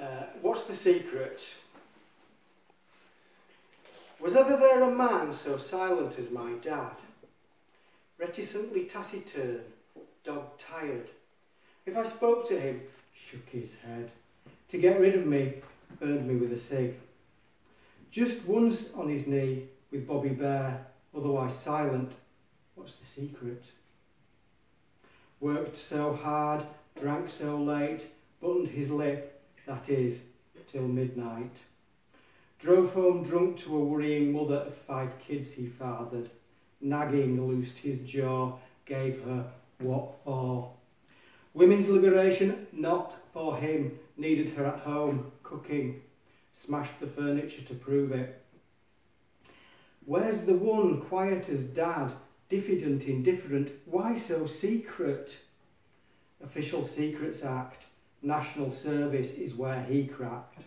Uh, what's the secret? Was ever there a man so silent as my dad? Reticently taciturn, dog tired. If I spoke to him, shook his head. To get rid of me, burned me with a cig. Just once on his knee with Bobby Bear, otherwise silent. What's the secret? Worked so hard, drank so late, buttoned his lip, that is, till midnight. Drove home drunk to a worrying mother of five kids he fathered. Nagging loosed his jaw, gave her what for. Women's liberation, not for him, needed her at home, cooking. Smashed the furniture to prove it. Where's the one quiet as dad, diffident, indifferent, why so secret? Official Secrets Act, National Service is where he cracked.